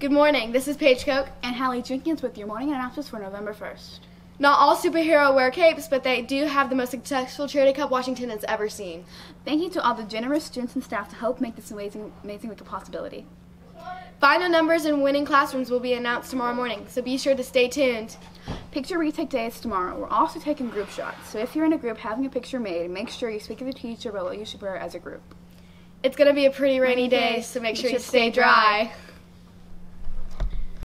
Good morning. This is Paige Coke. And Hallie Jenkins with your morning announcements for November 1st. Not all superheroes wear capes, but they do have the most successful charity cup Washington has ever seen. Thank you to all the generous students and staff to help make this amazing, amazing week a possibility. Final numbers and winning classrooms will be announced tomorrow morning, so be sure to stay tuned. Picture retake day is tomorrow. We're also taking group shots, so if you're in a group having a picture made, make sure you speak to the teacher about what you should wear as a group. It's going to be a pretty rainy day, so make sure you stay dry.